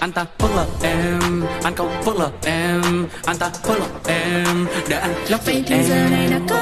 anh ta phớt lờ em anh không phớt lờ em anh ta phớt lờ em. Để anh love vậy thì em. giờ này đã có